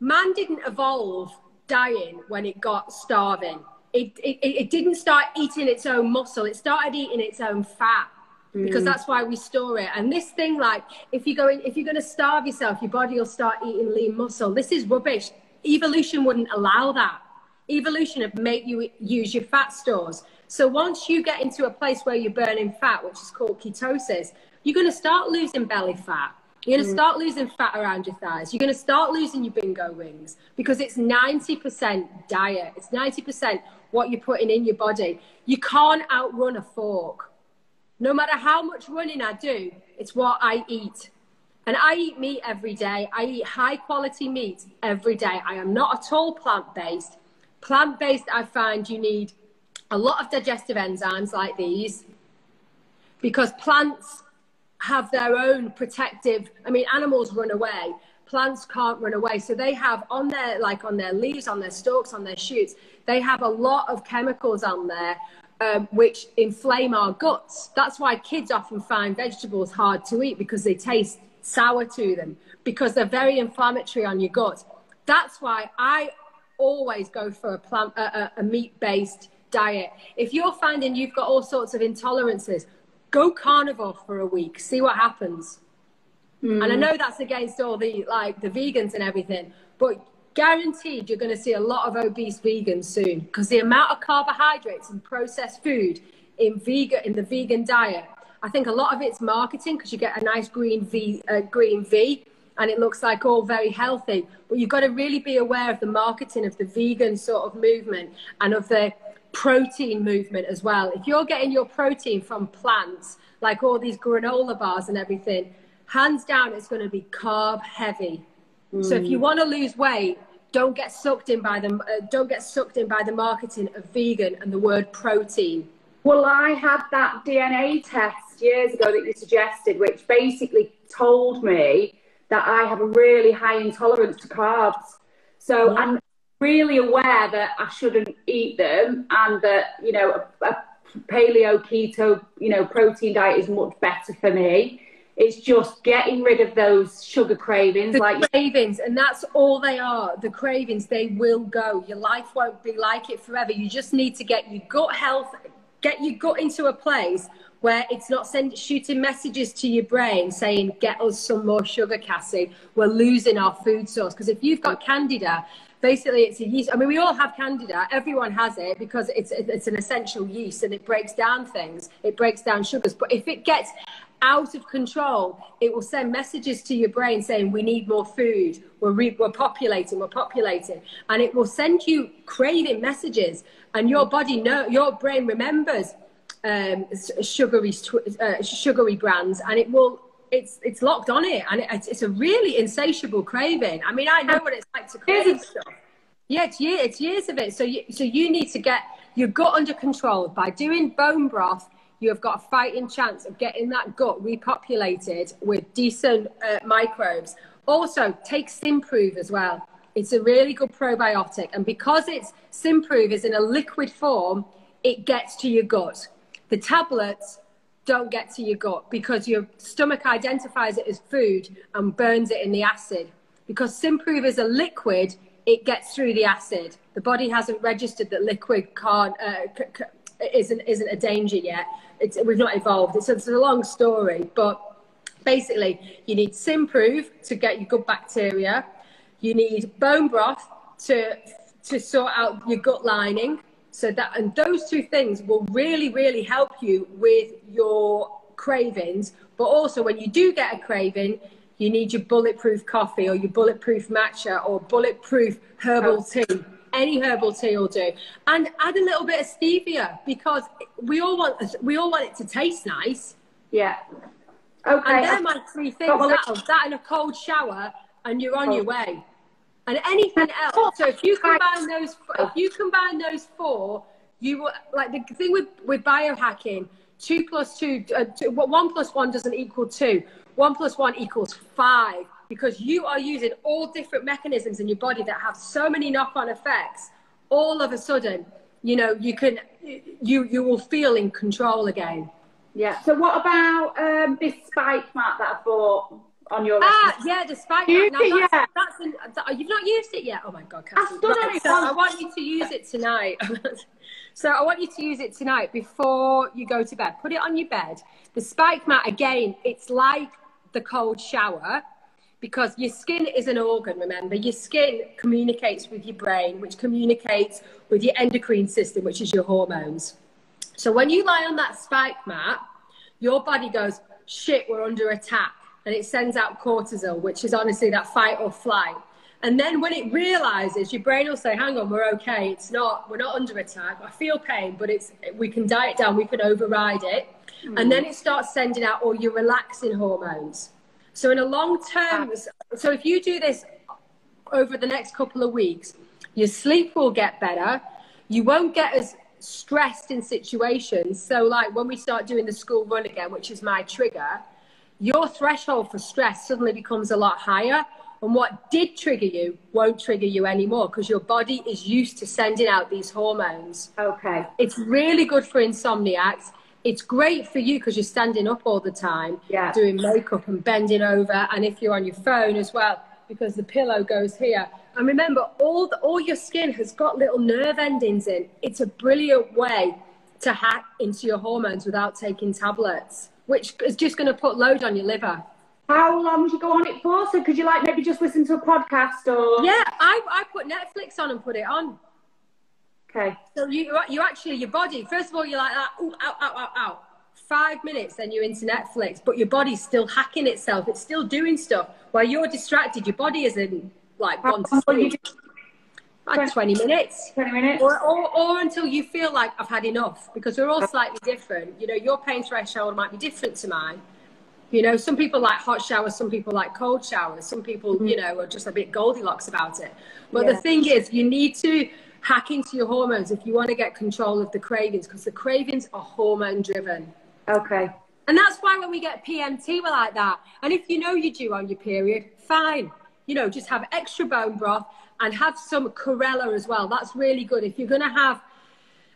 Man didn't evolve dying when it got starving. It, it, it didn't start eating its own muscle. It started eating its own fat because hmm. that's why we store it. And this thing, like, if you're going, if you're going to starve yourself, your body will start eating lean muscle. This is rubbish. Evolution wouldn't allow that. Evolution would make you use your fat stores. So once you get into a place where you're burning fat, which is called ketosis, you're going to start losing belly fat. You're going to mm. start losing fat around your thighs. You're going to start losing your bingo wings because it's 90% diet. It's 90% what you're putting in your body. You can't outrun a fork. No matter how much running I do, it's what I eat. And I eat meat every day. I eat high quality meat every day. I am not at all plant based. Plant based, I find you need a lot of digestive enzymes like these because plants have their own protective i mean animals run away plants can't run away. So they have on their like on their leaves on their stalks on their shoots they have a lot of chemicals on there um, which inflame our guts. That's why kids often find vegetables hard to eat because they taste sour to them because they're very inflammatory on your gut that's why i always go for a plant a, a, a meat-based diet. If you're finding you've got all sorts of intolerances go carnivore for a week see what happens. And i know that's against all the like the vegans and everything but guaranteed you're going to see a lot of obese vegans soon because the amount of carbohydrates and processed food in vegan in the vegan diet i think a lot of it's marketing because you get a nice green v uh, green v and it looks like all very healthy. But you've got to really be aware of the marketing of the vegan sort of movement and of the protein movement as well. If you're getting your protein from plants, like all these granola bars and everything, hands down, it's going to be carb heavy. Mm. So if you want to lose weight, don't get sucked in by the uh, don't get sucked in by the marketing of vegan and the word protein. Well, I had that DNA test years ago that you suggested, which basically told me that I have a really high intolerance to carbs. So yeah. I'm really aware that I shouldn't eat them and that, you know, a, a paleo keto, you know, protein diet is much better for me. It's just getting rid of those sugar cravings. The like cravings, and that's all they are. The cravings, they will go. Your life won't be like it forever. You just need to get your gut health, get your gut into a place where it's not send, shooting messages to your brain saying, get us some more sugar, Cassie. We're losing our food source. Because if you've got candida, basically it's a yeast. I mean, we all have candida. Everyone has it because it's, it's an essential yeast and it breaks down things. It breaks down sugars. But if it gets out of control, it will send messages to your brain saying, we need more food. We're, re- we're populating, we're populating. And it will send you craving messages. And your body, know, your brain remembers um, sugary, uh, sugary brands and it will it's it's locked on it and it's, it's a really insatiable craving. I mean i know what it's like to crave stuff. Yeah it's, year, it's years of it. So you, so you need to get your gut under control. By doing bone broth you have got a fighting chance of getting that gut repopulated with decent uh, microbes. Also take Symprove as well. It's a really good probiotic and because it's Symprove is in a liquid form it gets to your gut the tablets don't get to your gut because your stomach identifies it as food and burns it in the acid. Because Symprove is a liquid, it gets through the acid. The body hasn't registered that liquid can't, uh, c- c- isn't, isn't a danger yet. It's, we've not evolved. It's, it's a long story, but basically, you need Symprove to get your good bacteria. You need bone broth to, to sort out your gut lining so that, and those two things will really, really help you with your cravings. But also, when you do get a craving, you need your bulletproof coffee or your bulletproof matcha or bulletproof herbal tea. Any herbal tea will do, and add a little bit of stevia because we all want we all want it to taste nice. Yeah. Okay. And they're my three things: that, that and a cold shower, and you're on oh. your way and anything else. So if you combine those, if you combine those four, you will like the thing with with biohacking. Two plus two, uh, two, one plus one doesn't equal two. One plus one equals five because you are using all different mechanisms in your body that have so many knock-on effects. All of a sudden, you know, you can, you you will feel in control again. Yeah. So what about um, this spike mat that I bought? On your ah yeah the spike now, that's, an, that, you've not used it yet? Oh my god Cassie. Right, so I want you to use it tonight. [LAUGHS] So I want you to use it tonight before you go to bed. Put it on your bed. The spike mat again it's like the cold shower because your skin is an organ remember? Your skin communicates with your brain which communicates with your endocrine system which is your hormones. So when you lie on that spike mat your body goes shit we're under attack and it sends out cortisol, which is honestly that fight or flight. And then when it realizes, your brain will say, hang on, we're okay. It's not, we're not under attack. I feel pain, but it's, we can diet down, we can override it. Mm. And then it starts sending out all your relaxing hormones. So in a long term, so if you do this over the next couple of weeks, your sleep will get better. You won't get as stressed in situations. So like when we start doing the school run again, which is my trigger, your threshold for stress suddenly becomes a lot higher. And what did trigger you won't trigger you anymore because your body is used to sending out these hormones. Okay. It's really good for insomniacs. It's great for you because you're standing up all the time, yeah. doing makeup and bending over. And if you're on your phone as well, because the pillow goes here. And remember, all, the, all your skin has got little nerve endings in. It's a brilliant way to hack into your hormones without taking tablets which is just going to put load on your liver. How long do you go on it for? So could you like maybe just listen to a podcast or? Yeah, I, I put Netflix on and put it on. Okay. So you you actually your body first of all you're like that ooh out out out out five minutes then you're into Netflix but your body's still hacking itself it's still doing stuff while you're distracted your body isn't like one to oh, sleep. Like 20 minutes. 20 minutes. Or, or, or until you feel like I've had enough because we're all slightly different. You know, your pain threshold might be different to mine. You know, some people like hot showers, some people like cold showers, some people, mm-hmm. you know, are just a bit Goldilocks about it. But yeah. the thing is, you need to hack into your hormones if you want to get control of the cravings because the cravings are hormone driven. Okay. And that's why when we get PMT, we're like that. And if you know you're due on your period, fine. You know, just have extra bone broth and have some chlorella as well. That's really good. If you're going to have,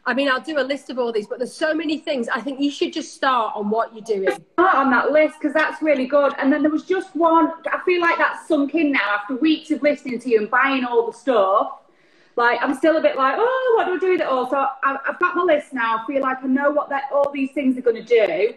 I mean, I'll do a list of all these, but there's so many things. I think you should just start on what you're doing. Start on that list because that's really good. And then there was just one, I feel like that's sunk in now after weeks of listening to you and buying all the stuff. Like, I'm still a bit like, oh, what do I do with it all? So I've, I've got my list now. I feel like I know what that, all these things are going to do.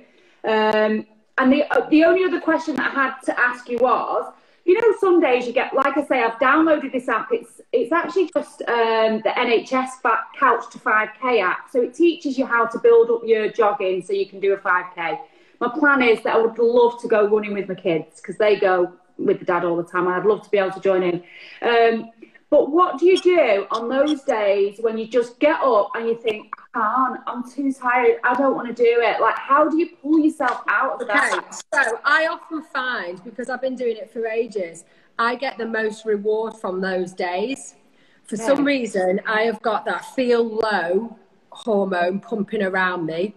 Um, and the, the only other question that I had to ask you was, you know, some days you get, like I say, I've downloaded this app. It's it's actually just um, the NHS Couch to 5K app. So it teaches you how to build up your jogging so you can do a 5K. My plan is that I would love to go running with my kids because they go with the dad all the time. I'd love to be able to join in. Um, but what do you do on those days when you just get up and you think, I can't, I'm too tired, I don't want to do it? Like, how do you pull yourself out of that? Okay, so I often find, because I've been doing it for ages, I get the most reward from those days. For yeah. some reason, I have got that feel low hormone pumping around me.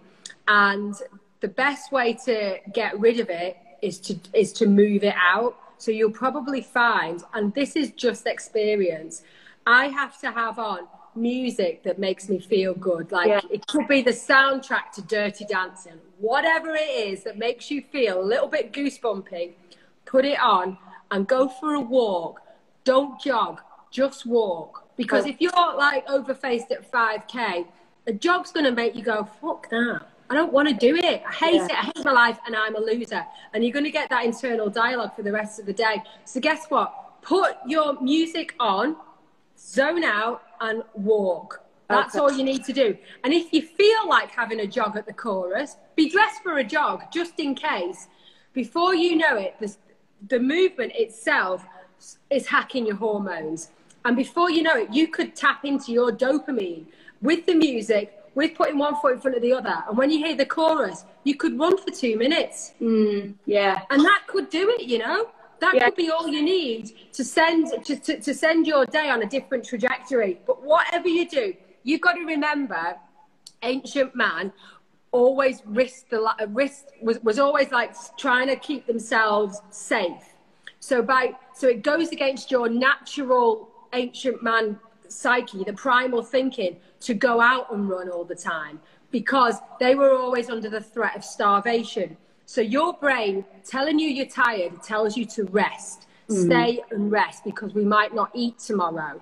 And the best way to get rid of it is to, is to move it out so you'll probably find, and this is just experience, I have to have on music that makes me feel good. Like yeah. it could be the soundtrack to Dirty Dancing, whatever it is that makes you feel a little bit goosebumpy, put it on and go for a walk. Don't jog, just walk. Because oh. if you're like overfaced at 5K, a jog's going to make you go, fuck that. I don't want to do it. I hate yeah. it. I hate my life and I'm a loser. And you're going to get that internal dialogue for the rest of the day. So, guess what? Put your music on, zone out, and walk. That's okay. all you need to do. And if you feel like having a jog at the chorus, be dressed for a jog just in case. Before you know it, the, the movement itself is hacking your hormones. And before you know it, you could tap into your dopamine with the music with putting one foot in front of the other. And when you hear the chorus, you could run for two minutes. Mm, yeah. And that could do it, you know? That yeah. could be all you need to send to, to, to send your day on a different trajectory. But whatever you do, you've got to remember ancient man always risked the risk was, was always like trying to keep themselves safe. So by so it goes against your natural ancient man psyche, the primal thinking to go out and run all the time because they were always under the threat of starvation. So your brain telling you you're tired tells you to rest, mm. stay and rest because we might not eat tomorrow.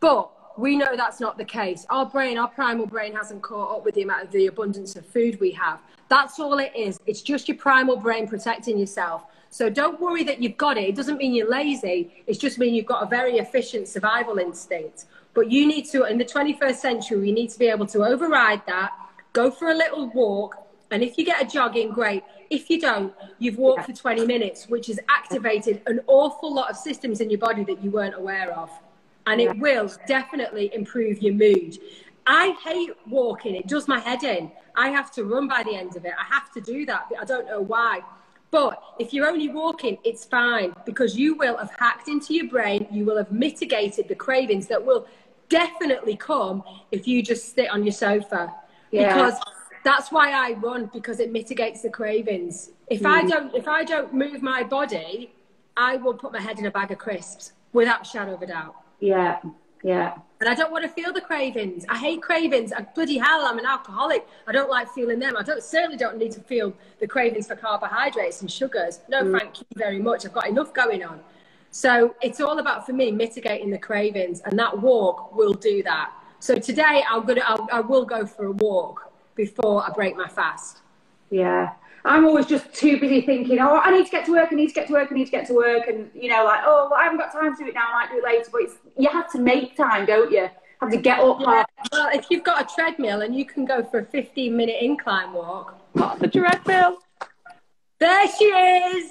But we know that's not the case. Our brain, our primal brain hasn't caught up with the amount of the abundance of food we have. That's all it is. It's just your primal brain protecting yourself. So don't worry that you've got it. It doesn't mean you're lazy. It's just mean you've got a very efficient survival instinct. But you need to, in the 21st century, you need to be able to override that, go for a little walk, and if you get a jog in, great. If you don't, you've walked yeah. for 20 minutes, which has activated an awful lot of systems in your body that you weren't aware of. And it will definitely improve your mood. I hate walking, it does my head in. I have to run by the end of it. I have to do that, I don't know why. But if you're only walking, it's fine because you will have hacked into your brain, you will have mitigated the cravings that will definitely come if you just sit on your sofa. Yeah. Because that's why I run because it mitigates the cravings. If mm. I don't if I don't move my body, I will put my head in a bag of crisps without shadow of a doubt. Yeah. Yeah. And I don't want to feel the cravings. I hate cravings. I, bloody hell, I'm an alcoholic. I don't like feeling them. I don't certainly don't need to feel the cravings for carbohydrates and sugars. No, mm. thank you very much. I've got enough going on. So it's all about for me mitigating the cravings, and that walk will do that. So today I'm gonna I'll, I will go for a walk before I break my fast. Yeah. I'm always just too busy thinking, oh, I need to get to work, I need to get to work, I need to get to work, and you know, like, oh, well, I haven't got time to do it now, I might do it later. But it's, you have to make time, don't you? Have to get up. Yeah. Well, if you've got a treadmill and you can go for a 15 minute incline walk, what the treadmill? There she is.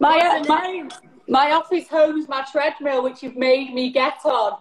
My, my, my office home's my treadmill, which you've made me get on.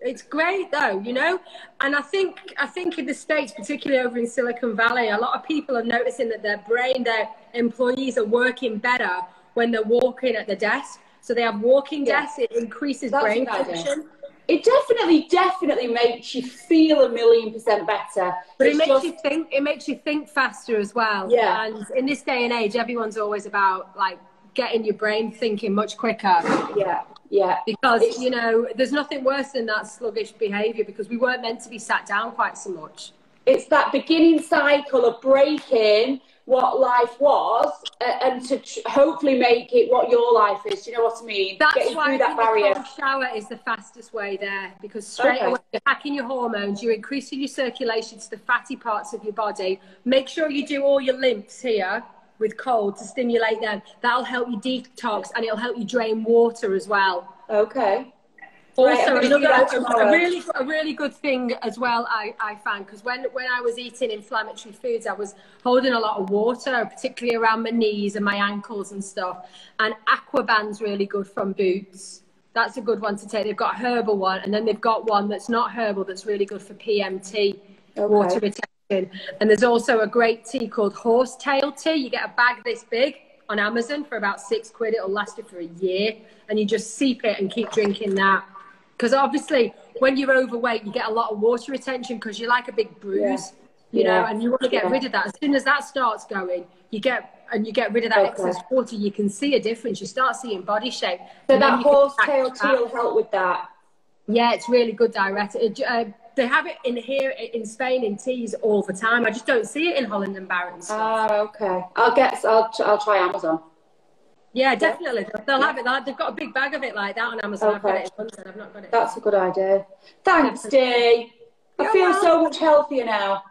It's great though, you know, and I think I think in the states, particularly over in Silicon Valley, a lot of people are noticing that their brain, their employees are working better when they're walking at the desk. So they have walking desks. It increases That's brain a good idea. function, It definitely, definitely makes you feel a million percent better. but it makes just- you think. It makes you think faster as well. Yeah. And in this day and age, everyone's always about like getting your brain thinking much quicker. Yeah, yeah. because It's- you know there's nothing worse than that sluggish behavior because we weren't meant to be sat down quite so much It's that beginning cycle of breaking what life was uh, and to hopefully make it what your life is. Do you know what I mean? that's Getting why that the barrier. cold shower is the fastest way there because straight Okay. away you're hacking your hormones you're increasing your circulation to the fatty parts of your body make sure you do all your lymphs here with cold to stimulate them that'll help you detox and it'll help you drain water as well Okay. Also, do another a, really a really good thing as well. I, I found because when when I was eating inflammatory foods, I was holding a lot of water, particularly around my knees and my ankles and stuff. And Aquaban's really good from Boots. That's a good one to take. They've got a herbal one, and then they've got one that's not herbal that's really good for PMT, water retention. And there's also a great tea called horsetail tea. You get a bag this big on Amazon for about six quid. It'll last you for a year, and you just seep it and keep drinking that. Because obviously, when you're overweight, you get a lot of water retention because you're like a big bruise, you know, Yeah. and you want to get Yeah. rid of that. As soon as that starts going, you get and you get rid of that Okay. excess water, you can see a difference. You start seeing body shape. So that you horsetail tea will help with that. Yeah, it's really good diuretic. Uh, they have it in here in Spain in teas all the time. I just don't see it in Holland and and stuff. Ah, okay. I'll get. I'll. I'll try Amazon. yeah, definitely. They'll have it. They'll- They've got a big bag of it like that on Amazon. I've got Okay. it in London. I've not got it. That's a good idea. Thanks, Dee. I You're feel so much healthier now.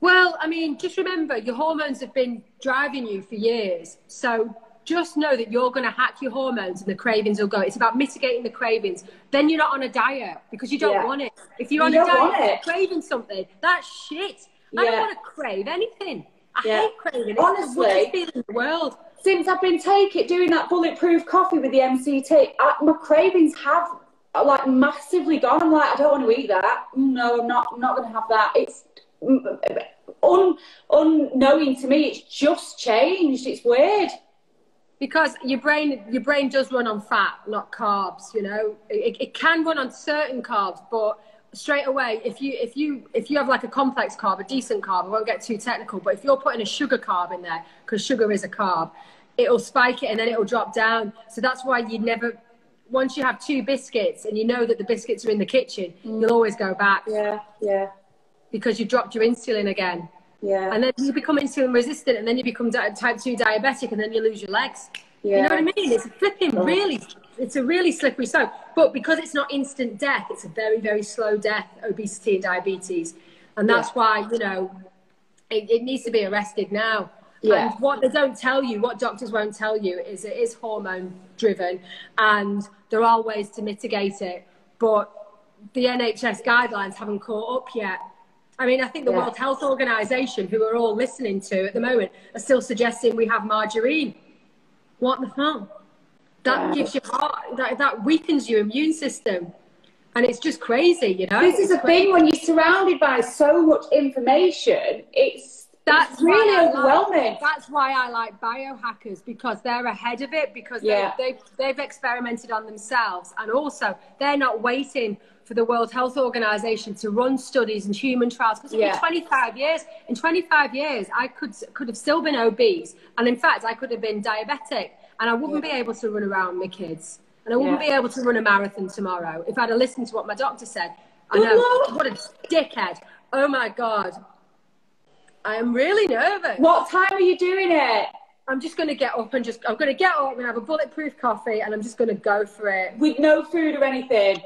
Well, I mean, just remember your hormones have been driving you for years. So just know that you're going to hack your hormones and the cravings will go. It's about mitigating the cravings. Then you're not on a diet because you don't Yeah. want it. If you're You on a diet, you're craving something. That's shit. I don't want to crave anything. I Yeah. hate craving. It's Honestly. the worst in the world. Since I've been taking doing that bulletproof coffee with the MCT, I, my cravings have like massively gone. I'm like, I don't want to eat that. No, I'm not. I'm not going to have that. It's mm, un, unknowing to me. It's just changed. It's weird. Because your brain your brain does run on fat not carbs you know? It, it can run on certain carbs but straight away if you if you if you have like a complex carb a decent carb i won't get too technical but if you're putting a sugar carb in there because sugar is a carb it'll spike it and then it'll drop down. So that's why you never once you have two biscuits and you know that the biscuits are in the kitchen mm. you'll always go back. Yeah, yeah, because you've dropped your insulin again yeah. and then you become insulin resistant, and then you become di- type two diabetic, and then you lose your legs. You know what I mean? It's a flipping Oh. really, it's a really slippery slope. But because it's not instant death, it's a very, very slow death, obesity and diabetes, and that's Yeah. why you know it, it needs to be arrested now. Yeah. And what they don't tell you, what doctors won't tell you, is it is hormone driven, and there are ways to mitigate it, but the NHS guidelines haven't caught up yet. I mean, I think the Yeah. World Health Organization, who we're all listening to at the moment, are still suggesting we have margarine. What the hell? That Yeah. gives you heart, that, that weakens your immune system. And it's just crazy, you know? This is It's a thing when you're surrounded by so much information. It's That's it's really overwhelming. Like, that's why I like biohackers because they're ahead of it because Yeah. they, they've, they've experimented on themselves and also they're not waiting for the World Health Organization to run studies and human trials because Yeah. in 25 years, in 25 years, I could could have still been obese and in fact I could have been diabetic and I wouldn't Yeah. be able to run around my kids and I wouldn't Yeah. be able to run a marathon tomorrow if I'd have listened to what my doctor said. I know what a dickhead. Oh my god. I am really nervous. What time are you doing it? I'm just going to get up and just, I'm going to get up and have a bulletproof coffee and I'm just going to go for it. With no food or anything?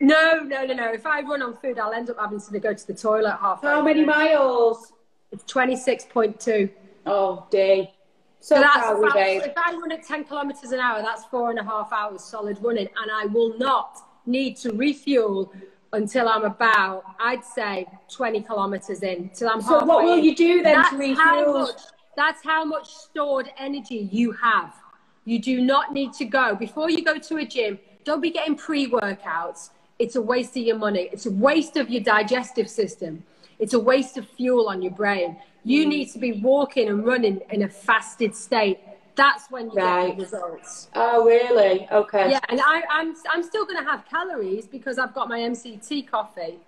No, no, no, no. If I run on food, I'll end up having to go to the toilet halfway. How many miles? It's 26.2. Oh, day. So So that's proud about- babe. if I run at 10 kilometers an hour, that's four and a half hours solid running, and I will not need to refuel until I'm about, I'd say, 20 kilometers in, till I'm So halfway. what will you do then that's to how refuel? much, That's how much stored energy you have. You do not need to go before you go to a gym. Don't be getting pre-workouts. It's a waste of your money. It's a waste of your digestive system. It's a waste of fuel on your brain. You mm. need to be walking and running in a fasted state. That's when you right. get the results. Oh, really? Okay. Yeah, and I, I'm I'm still going to have calories because I've got my MCT coffee.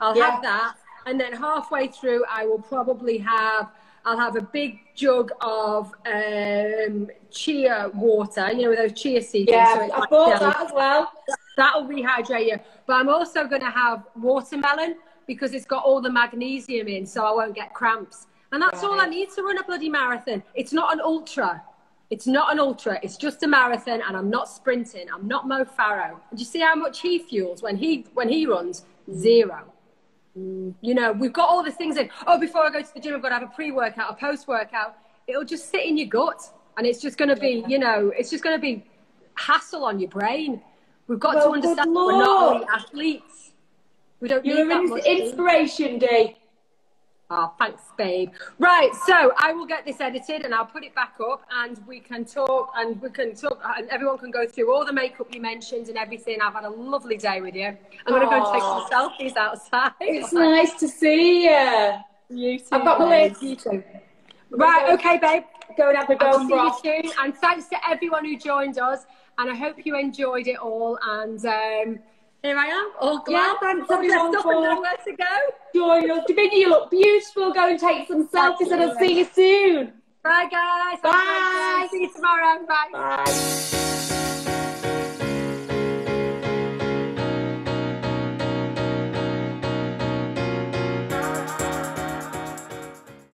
I'll yeah. have that, and then halfway through, I will probably have I'll have a big jug of um, chia water, you know, with those chia seeds. Yeah, so I bought that as well. That'll rehydrate you. But I'm also going to have watermelon because it's got all the magnesium in, so I won't get cramps. And that's right. all I need to run a bloody marathon. It's not an ultra. It's not an ultra. It's just a marathon, and I'm not sprinting. I'm not Mo Farah. And you see how much he fuels when he when he runs? Zero. Mm. You know, we've got all the things in. Oh, before I go to the gym, I've got to have a pre-workout, a post-workout. It'll just sit in your gut, and it's just going to be, you know, it's just going to be hassle on your brain. We've got well, to understand we're not only athletes. We don't You're need that inspiration, Dee. Oh, thanks, babe. Right, so I will get this edited and I'll put it back up and we can talk and we can talk and everyone can go through all the makeup you mentioned and everything. I've had a lovely day with you. I'm going to go and take some selfies outside. It's nice to see you. You too. I've got my. You too. Right, okay, babe. Go and have a go. I'll see you soon. And thanks to everyone who joined us. And I hope you enjoyed it all. And um, here I am, oh, all glad. Yeah, thanks everyone for nowhere to go. Join us. Davinia, you look beautiful. Go and take some selfies and I'll see you soon. Bye, guys. Bye. See you tomorrow. Bye. Bye.